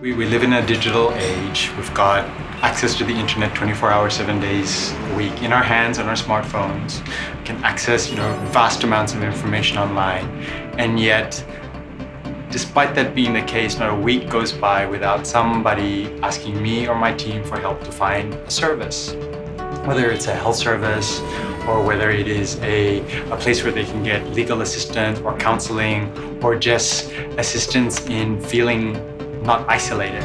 We, we live in a digital age. We've got access to the internet 24 hours, seven days a week in our hands on our smartphones. We can access you know, vast amounts of information online. And yet, despite that being the case, not a week goes by without somebody asking me or my team for help to find a service. Whether it's a health service or whether it is a, a place where they can get legal assistance or counseling or just assistance in feeling not isolated.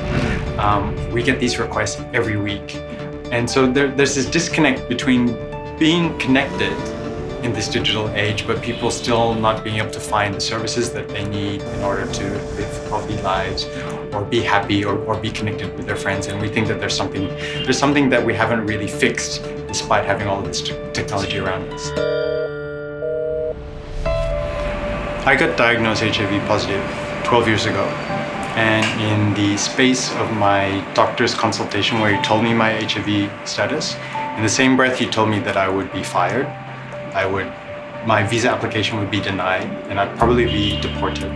Um, we get these requests every week. And so there, there's this disconnect between being connected in this digital age, but people still not being able to find the services that they need in order to live healthy lives or be happy or, or be connected with their friends. And we think that there's something, there's something that we haven't really fixed despite having all this technology around us. I got diagnosed HIV positive 12 years ago. And in the space of my doctor's consultation where he told me my HIV status, in the same breath he told me that I would be fired, I would, my visa application would be denied, and I'd probably be deported.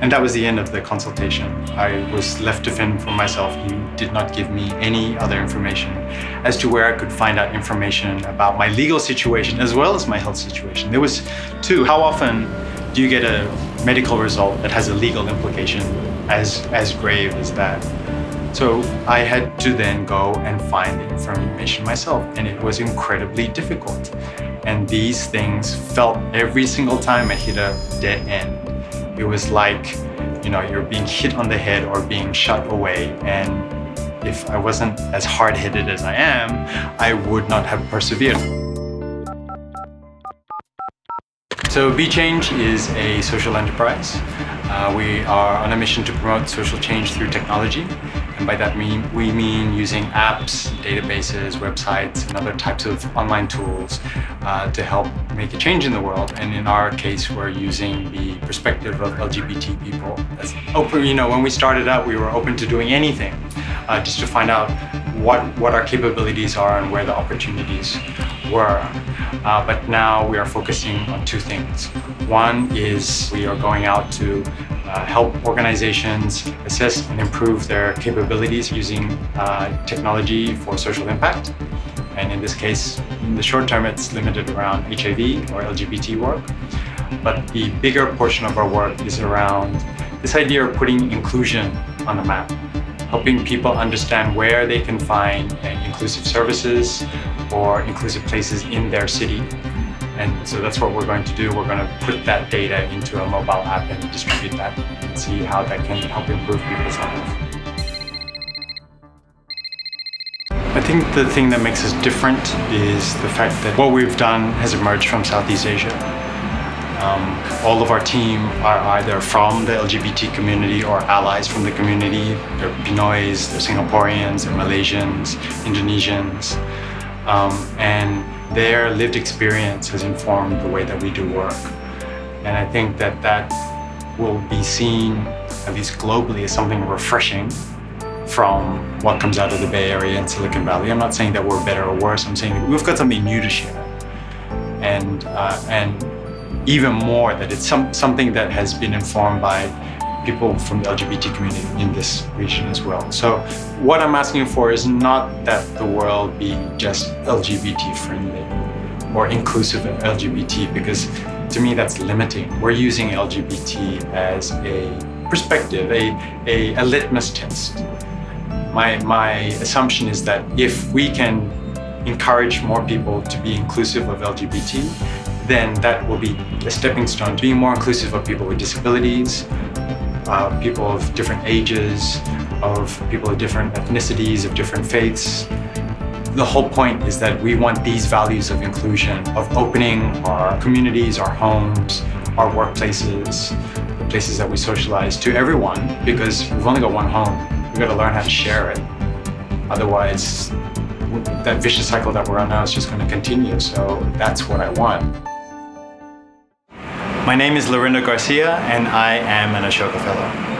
And that was the end of the consultation. I was left to fend for myself. He did not give me any other information as to where I could find out information about my legal situation as well as my health situation. There was two. How often do you get a medical result that has a legal implication as, as grave as that? So I had to then go and find the information myself, and it was incredibly difficult. And these things felt every single time I hit a dead end. It was like, you know, you're being hit on the head or being shut away. And if I wasn't as hard-headed as I am, I would not have persevered. So B-Change is a social enterprise. Uh, we are on a mission to promote social change through technology. And by that mean, we mean using apps, databases, websites, and other types of online tools uh, to help make a change in the world. And in our case, we're using the perspective of LGBT people. As open, you know, when we started out, we were open to doing anything uh, just to find out what, what our capabilities are and where the opportunities were. Uh, but now we are focusing on two things. One is we are going out to uh, help organizations assess and improve their capabilities using uh, technology for social impact. And in this case, in the short term, it's limited around HIV or LGBT work. But the bigger portion of our work is around this idea of putting inclusion on the map helping people understand where they can find uh, inclusive services or inclusive places in their city. And so that's what we're going to do. We're going to put that data into a mobile app and distribute that and see how that can help improve people's health. I think the thing that makes us different is the fact that what we've done has emerged from Southeast Asia. Um, all of our team are either from the LGBT community or allies from the community. They're Pinoys, they're Singaporeans, they're Malaysians, Indonesians. Um, and their lived experience has informed the way that we do work. And I think that that will be seen, at least globally, as something refreshing from what comes out of the Bay Area and Silicon Valley. I'm not saying that we're better or worse. I'm saying we've got something new to share. And, uh, and even more that it's some, something that has been informed by people from the LGBT community in this region as well. So what I'm asking for is not that the world be just LGBT friendly or inclusive of LGBT because to me that's limiting. We're using LGBT as a perspective, a, a, a litmus test. My, my assumption is that if we can encourage more people to be inclusive of LGBT, then that will be a stepping stone to being more inclusive of people with disabilities, uh, people of different ages, of people of different ethnicities, of different faiths. The whole point is that we want these values of inclusion, of opening our communities, our homes, our workplaces, the places that we socialize to everyone because we've only got one home. We've got to learn how to share it. Otherwise, that vicious cycle that we're on now is just going to continue. So that's what I want. My name is Laurindo Garcia and I am an Ashoka Fellow.